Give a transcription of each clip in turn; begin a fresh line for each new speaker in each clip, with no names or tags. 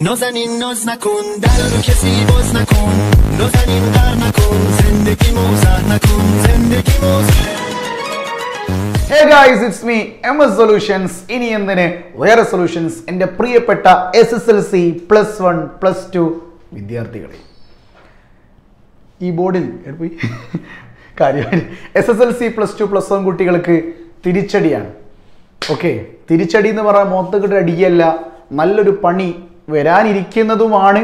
نازنین ناز نکن در رو کسی باز نکن نازنین در نکن زندگی موزر نکن زندگی موزر
hey guys it's me M S solutions ഇനി എന്തിന് വേറെ സൊല്യൂഷൻസ് എൻ്റെ പ്രിയപ്പെട്ട S S L C plus one plus two വിദ്യാർത്ഥികളെ ഈ ബോർഡിൽ എവിടെ പോയി കാര്യമായി S S L C plus two plus one കുട്ടികൾക്ക് തിരിച്ചടിയാണ് ഓക്കെ തിരിച്ചടി എന്ന് പറയാൻ മുഖത്ത് കിട്ട അടിയല്ല നല്ലൊരു പണി വരാനിരിക്കുന്നതുമാണ്.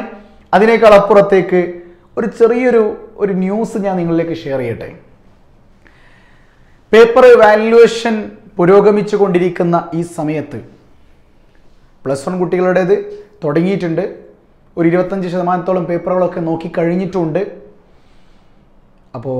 അതിനേക്കാൾ അപ്പുറത്തേക്ക് ഒരു ചെറിയൊരു ഒരു ന്യൂസ് ഞാൻ നിങ്ങളിലേക്ക് ഷെയർ ചെയ്യട്ടെ. പേപ്പർ വാല്യുവേഷൻ പുരോഗമിച്ചു കൊണ്ടിരിക്കുന്ന ഈ സമയത്ത് പ്ലസ് വൺ കുട്ടികളുടേത് തുടങ്ങിയിട്ടുണ്ട്. ഒരു ഇരുപത്തഞ്ച് ശതമാനത്തോളം പേപ്പറുകളൊക്കെ നോക്കി കഴിഞ്ഞിട്ടുണ്ട് അപ്പോൾ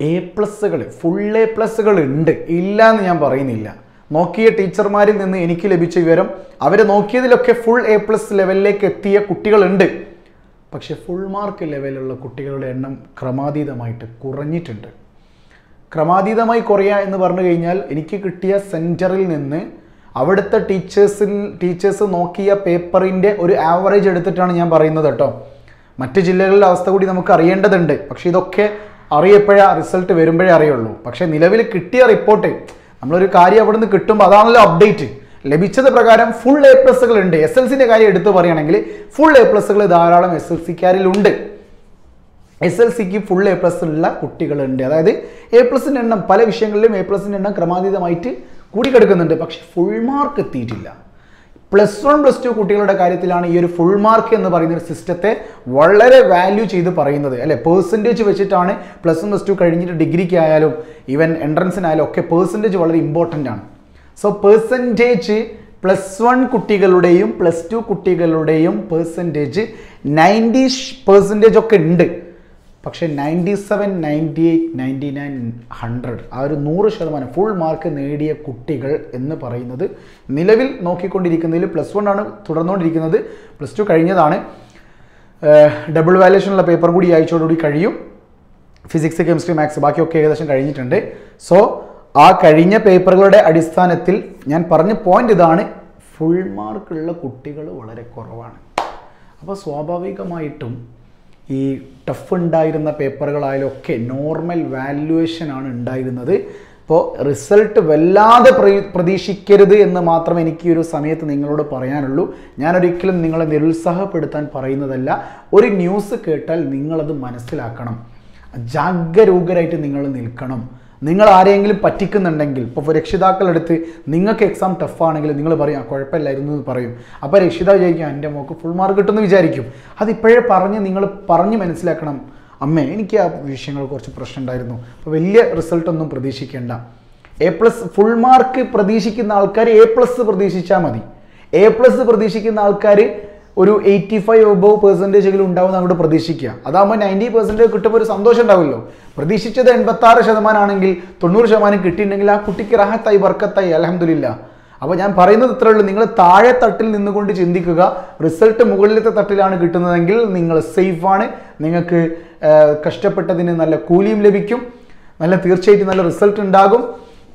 എ പ്ലസ്സുകൾ ഫുൾ എ പ്ലസ്സുകൾ ഉണ്ട്. ഇല്ല എന്ന് ഞാൻ പറയുന്നില്ല. നോക്കിയ ടീച്ചർമാരിൽ നിന്ന് എനിക്ക് ലഭിച്ച വിവരം. അവർ നോക്കിയതിലൊക്കെ ഫുൾ എ പ്ലസ് ലെവലിലേക്ക് എത്തിയ കുട്ടികളുണ്ട്. പക്ഷേ ഫുൾ മാർക്ക് ലെവലുള്ള കുട്ടികളുടെ എണ്ണം ക്രമാതീതമായിട്ട് കുറഞ്ഞിട്ടുണ്ട്. ക്രമാതീതമായി കുറയുക എന്ന് പറഞ്ഞു കഴിഞ്ഞാൽ എനിക്ക് കിട്ടിയ സെന്ററിൽ നിന്ന് അവിടുത്തെ ടീച്ചേഴ്സിൽ ടീച്ചേഴ്സ് നോക്കിയ പേപ്പറിന്റെ ഒരു ആവറേജ് എടുത്തിട്ടാണ് ഞാൻ പറയുന്നത് കേട്ടോ. മറ്റ് ജില്ലകളിലെ അവസ്ഥ കൂടി നമുക്ക് അറിയേണ്ടതുണ്ട്. പക്ഷേ ഇതൊക്കെ അറിയപ്പോഴേ റിസൾട്ട് വരുമ്പോഴേ അറിയുള്ളൂ. പക്ഷേ നിലവിൽ കിട്ടിയ റിപ്പോർട്ട് നമ്മളൊരു കാര്യം അവിടെ നിന്ന് കിട്ടുമ്പോൾ അതാണല്ലോ അപ്ഡേറ്റ് ലഭിച്ചത് പ്രകാരം ഫുൾ എ പ്ലസുകൾ ഉണ്ട്. എസ് എൽ സിന്റെ കാര്യം എടുത്തു പറയുകയാണെങ്കിൽ ഫുൾ എ പ്ലസുകൾ ധാരാളം എസ് എൽ സിക്കാരിലുണ്ട് എസ് എൽ സിക്ക് ഫുൾ എ പ്ലസ് ഉള്ള കുട്ടികളുണ്ട്. അതായത് എ പ്ലസിന്റെ എണ്ണം പല വിഷയങ്ങളിലും എ പ്ലസിന്റെ എണ്ണം ക്രമാതീതമായിട്ട് കൂടിക്കിടക്കുന്നുണ്ട്. പക്ഷെ ഫുൾ മാർക്ക് എത്തിയിട്ടില്ല. പ്ലസ് വൺ പ്ലസ് ടു കുട്ടികളുടെ കാര്യത്തിലാണ് ഈ ഒരു ഫുൾ മാർക്ക് എന്ന് പറയുന്ന ഒരു സിസ്റ്റത്തെ വളരെ വാല്യൂ ചെയ്ത് പറയുന്നത്. അല്ലെ? പേഴ്സന്റേജ് വെച്ചിട്ടാണ് പ്ലസ് വൺ പ്ലസ് ടു കഴിഞ്ഞിട്ട് ഡിഗ്രിക്ക് ആയാലും ഈവൻ എൻട്രൻസിനായാലും ഒക്കെ പേഴ്സന്റേജ് വളരെ ഇമ്പോർട്ടന്റ് ആണ്. സോ പേഴ്സന്റേജ് പ്ലസ് വൺ കുട്ടികളുടെയും പ്ലസ് ടു കുട്ടികളുടെയും പേഴ്സന്റേജ് നയന്റി പേഴ്സന്റേജ് ഒക്കെ ഉണ്ട്. പക്ഷേ ninety seven ninety eight ninety nine hundred ആ ഒരു നൂറ് ശതമാനം ഫുൾ മാർക്ക് നേടിയ കുട്ടികൾ എന്ന് പറയുന്നത് നിലവിൽ നോക്കിക്കൊണ്ടിരിക്കുന്നതിൽ പ്ലസ് വൺ ആണ് തുടർന്നുകൊണ്ടിരിക്കുന്നത്. പ്ലസ് ടു കഴിഞ്ഞതാണ്. ഡബിൾ വാലേഷനുള്ള പേപ്പർ കൂടി അയച്ചോടുകൂടി കഴിയും. ഫിസിക്സ് കെമിസ്ട്രി മാത്സ് ബാക്കിയൊക്കെ ഏകദേശം കഴിഞ്ഞിട്ടുണ്ട്. സോ ആ കഴിഞ്ഞ പേപ്പറുകളുടെ അടിസ്ഥാനത്തിൽ ഞാൻ പറഞ്ഞ പോയിന്റ് ഇതാണ്. ഫുൾ മാർക്കുള്ള കുട്ടികൾ വളരെ കുറവാണ്. അപ്പോൾ സ്വാഭാവികമായിട്ടും ഈ ടഫ് ഉണ്ടായിരുന്ന പേപ്പറുകളായാലും ഒക്കെ നോർമൽ വാല്യുവേഷൻ ആണ് ഉണ്ടായിരുന്നത്. ഇപ്പോൾ റിസൾട്ട് വല്ലാതെ പ്രതീക്ഷിക്കരുത് എന്ന് മാത്രം എനിക്ക് ഒരു സമയത്ത് നിങ്ങളോട് പറയാനുള്ളൂ. ഞാനൊരിക്കലും നിങ്ങളെ നിരുത്സാഹപ്പെടുത്താൻ പറയുന്നതല്ല. ഒരു ന്യൂസ് കേട്ടാൽ നിങ്ങളത് മനസ്സിലാക്കണം. ജാഗരൂകരായിട്ട് നിങ്ങൾ നിൽക്കണം. നിങ്ങൾ ആരെയെങ്കിലും പറ്റിക്കുന്നുണ്ടെങ്കിൽ ഇപ്പോൾ രക്ഷിതാക്കളെടുത്ത് നിങ്ങൾക്ക് എക്സാം ടഫാണെങ്കിൽ നിങ്ങൾ പറയും ആ കുഴപ്പമില്ലായിരുന്നു എന്ന് പറയും. അപ്പോൾ രക്ഷിതാവ് വിചാരിക്കും എന്റെ മോക്ക് ഫുൾ മാർക്ക് കിട്ടുമെന്ന് വിചാരിക്കും. അതിപ്പോഴേ പറഞ്ഞ് നിങ്ങൾ പറഞ്ഞ് മനസ്സിലാക്കണം. അമ്മേ എനിക്ക് ആ വിഷയങ്ങൾ കുറച്ച് പ്രശ്നം ഉണ്ടായിരുന്നു. അപ്പോൾ വലിയ റിസൾട്ടൊന്നും പ്രതീക്ഷിക്കേണ്ട. എ പ്ലസ് ഫുൾ മാർക്ക് പ്രതീക്ഷിക്കുന്ന ആൾക്കാർ എ പ്ലസ് പ്രതീക്ഷിച്ചാൽ മതി. എ പ്ലസ് പ്രതീക്ഷിക്കുന്ന ആൾക്കാർ ഒരു എയ്റ്റി ഫൈവ് എബവ് പെർസെന്റേജെങ്കിലും ഉണ്ടാവും അങ്ങോട്ട് പ്രതീക്ഷിക്കുക. അതാകുമ്പോൾ നയന്റി പെർസെന്റേജ് കിട്ടുമ്പോൾ ഒരു സന്തോഷം ഉണ്ടാവുമല്ലോ. പ്രതീക്ഷിച്ചത് എൺപത്താറ് ശതമാനം ആണെങ്കിൽ തൊണ്ണൂറ് ശതമാനം കിട്ടിയിട്ടുണ്ടെങ്കിൽ ആ കുട്ടിക്ക് റാഹത്തായി വർക്കത്തായി അലഹമില്ല അപ്പോൾ ഞാൻ പറയുന്നത് ഇത്രേ ഉള്ളൂ. നിങ്ങൾ താഴെ തട്ടിൽ നിന്നുകൊണ്ട് ചിന്തിക്കുക. റിസൾട്ട് മുകളിലത്തെ തട്ടിലാണ് കിട്ടുന്നതെങ്കിൽ നിങ്ങൾ സേഫാണ് നിങ്ങൾക്ക് കഷ്ടപ്പെട്ടതിന് നല്ല കൂലിയും ലഭിക്കും. നല്ല തീർച്ചയായിട്ടും നല്ല റിസൾട്ട് ഉണ്ടാകും.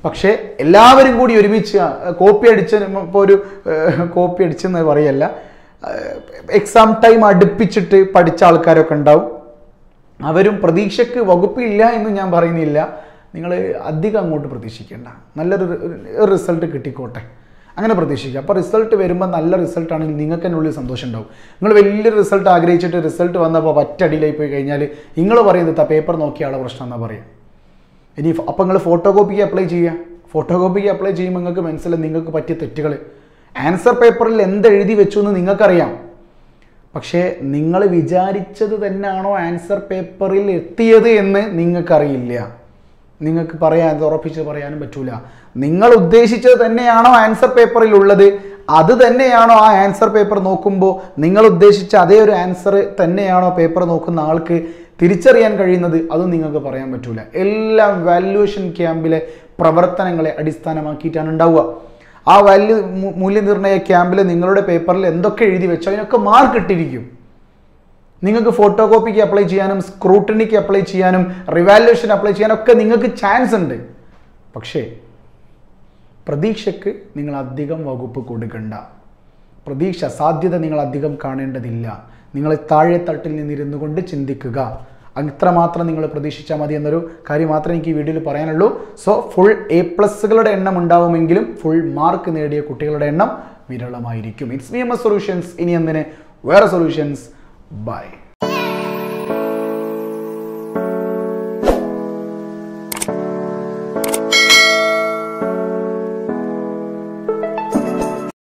പക്ഷേ എല്ലാവരും കൂടി ഒരുമിച്ച് കോപ്പി അടിച്ച് ഇപ്പോൾ ഒരു കോപ്പി അടിച്ചെന്ന് പറയല്ല. എക്സാം ടൈം അടുപ്പിച്ചിട്ട് പഠിച്ച ആൾക്കാരൊക്കെ ഉണ്ടാവും. അവരും പ്രതീക്ഷയ്ക്ക് വകുപ്പില്ല എന്ന് ഞാൻ പറയുന്നില്ല. നിങ്ങൾ അധികം അങ്ങോട്ട് പ്രതീക്ഷിക്കേണ്ട. നല്ലൊരു റിസൾട്ട് കിട്ടിക്കോട്ടെ. അങ്ങനെ പ്രതീക്ഷിക്കുക. അപ്പോൾ റിസൾട്ട് വരുമ്പോൾ നല്ല റിസൾട്ട് ആണെങ്കിൽ നിങ്ങൾക്ക് തന്നെ ഉള്ളിൽ സന്തോഷം ഉണ്ടാവും. നിങ്ങൾ വലിയൊരു റിസൾട്ട് ആഗ്രഹിച്ചിട്ട് റിസൾട്ട് വന്നപ്പോൾ ഒറ്റടിയിലായി പോയി കഴിഞ്ഞാൽ നിങ്ങൾ പറയുന്നത് പേപ്പർ നോക്കിയാളെ പ്രശ്നം എന്നാ ഇനി അപ്പോൾ നിങ്ങൾ ഫോട്ടോ കോപ്പിക്ക് അപ്ലൈ ചെയ്യുക. ഫോട്ടോ കോപ്പിക്ക് അപ്ലൈ ചെയ്യുമ്പോൾ നിങ്ങൾക്ക് മനസ്സിലായി നിങ്ങൾക്ക് പറ്റിയ തെറ്റുകൾ ആൻസർ പേപ്പറിൽ എന്തെഴുതി വെച്ചു എന്ന് നിങ്ങൾക്കറിയാം. പക്ഷേ നിങ്ങൾ വിചാരിച്ചത് തന്നെയാണോ ആൻസർ പേപ്പറിൽ എത്തിയത് എന്ന് നിങ്ങൾക്കറിയില്ല. നിങ്ങൾക്ക് പറയാൻ ഉറപ്പിച്ച് പറയാനും പറ്റൂല. നിങ്ങൾ ഉദ്ദേശിച്ചത് തന്നെയാണോ ആൻസർ പേപ്പറിൽ ഉള്ളത്? അത് തന്നെയാണോ ആ ആൻസർ പേപ്പർ നോക്കുമ്പോൾ നിങ്ങൾ ഉദ്ദേശിച്ച അതേ ഒരു ആൻസർ തന്നെയാണോ പേപ്പർ നോക്കുന്ന ആൾക്ക് തിരിച്ചറിയാൻ കഴിയുന്നത്? അതും നിങ്ങൾക്ക് പറയാൻ പറ്റൂല. എല്ലാം വാല്യുവേഷൻ ക്യാമ്പിലെ പ്രവർത്തനങ്ങളെ അടിസ്ഥാനമാക്കിയിട്ടാണ് ഉണ്ടാവുക. ആ വാല്യൂ മൂല്യനിർണയ ക്യാമ്പിൽ നിങ്ങളുടെ പേപ്പറിൽ എന്തൊക്കെ എഴുതി വെച്ചോ അതിനൊക്കെ മാർക്ക് ഇട്ടിരിക്കും. നിങ്ങൾക്ക് ഫോട്ടോ കോപ്പിക്ക് അപ്ലൈ ചെയ്യാനും സ്ക്രൂട്ടണിക്ക് അപ്ലൈ ചെയ്യാനും റിവാലുവേഷൻ അപ്ലൈ ചെയ്യാനൊക്കെ നിങ്ങൾക്ക് ചാൻസ് ഉണ്ട്. പക്ഷേ പ്രതീക്ഷയ്ക്ക് നിങ്ങൾ അധികം വകുപ്പ് കൊടുക്കണ്ട. പ്രതീക്ഷ സാധ്യത നിങ്ങൾ അധികം കാണേണ്ടതില്ല. നിങ്ങൾ താഴെ തട്ടിൽ നിന്നിരുന്നു കൊണ്ട് ചിന്തിക്കുക. അത്രമാത്രം നിങ്ങൾ പ്രതീക്ഷിച്ചാൽ മതി എന്നൊരു കാര്യം മാത്രമേ എനിക്ക് ഈ വീഡിയോയിൽ പറയാനുള്ളൂ. സോ ഫുൾ എ പ്ലസ്സുകളുടെ എണ്ണം ഉണ്ടാവുമെങ്കിലും ഫുൾ മാർക്ക് നേടിയ കുട്ടികളുടെ എണ്ണം വിരളമായിരിക്കും. It's me M S solutions ഇനി എന്തിന്? വേറെ സൊല്യൂഷൻസ് ബൈ